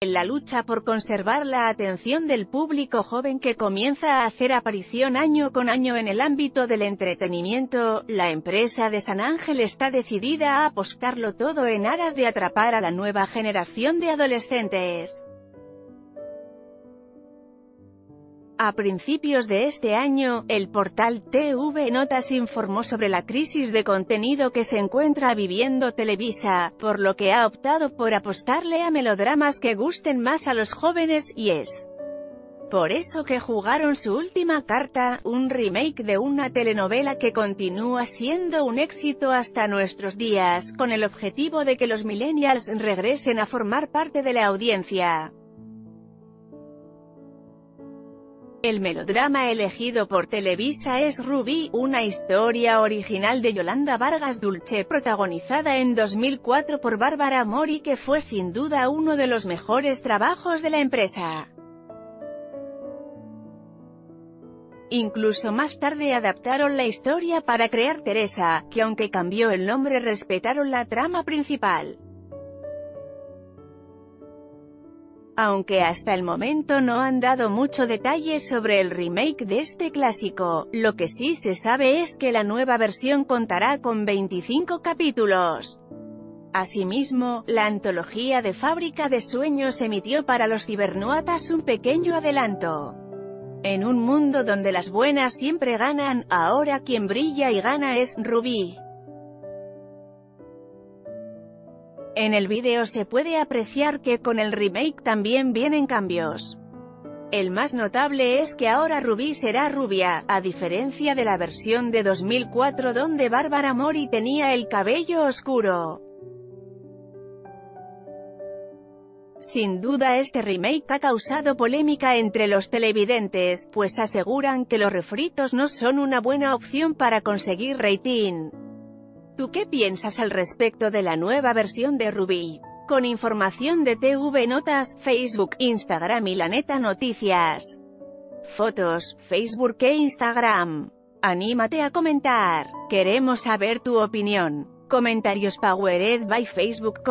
En la lucha por conservar la atención del público joven que comienza a hacer aparición año con año en el ámbito del entretenimiento, la empresa de San Ángel está decidida a apostarlo todo en aras de atrapar a la nueva generación de adolescentes. A principios de este año, el portal TV Notas informó sobre la crisis de contenido que se encuentra viviendo Televisa, por lo que ha optado por apostarle a melodramas que gusten más a los jóvenes, y es por eso que jugaron su última carta, un remake de una telenovela que continúa siendo un éxito hasta nuestros días, con el objetivo de que los millennials regresen a formar parte de la audiencia. El melodrama elegido por Televisa es Rubí, una historia original de Yolanda Vargas Dulce protagonizada en 2004 por Bárbara Mori que fue sin duda uno de los mejores trabajos de la empresa. Incluso más tarde adaptaron la historia para crear Teresa, que aunque cambió el nombre respetaron la trama principal. Aunque hasta el momento no han dado mucho detalle sobre el remake de este clásico, lo que sí se sabe es que la nueva versión contará con 25 capítulos. Asimismo, la antología de Fábrica de Sueños emitió para los cibernuatas un pequeño adelanto. En un mundo donde las buenas siempre ganan, ahora quien brilla y gana es Ruby. En el vídeo se puede apreciar que con el remake también vienen cambios. El más notable es que ahora Ruby será rubia, a diferencia de la versión de 2004 donde Bárbara Mori tenía el cabello oscuro. Sin duda este remake ha causado polémica entre los televidentes, pues aseguran que los refritos no son una buena opción para conseguir rating. ¿Tú qué piensas al respecto de la nueva versión de Ruby? Con información de TV Notas, Facebook, Instagram y La Neta Noticias. Fotos, Facebook e Instagram. Anímate a comentar. Queremos saber tu opinión. Comentarios Powered by Facebook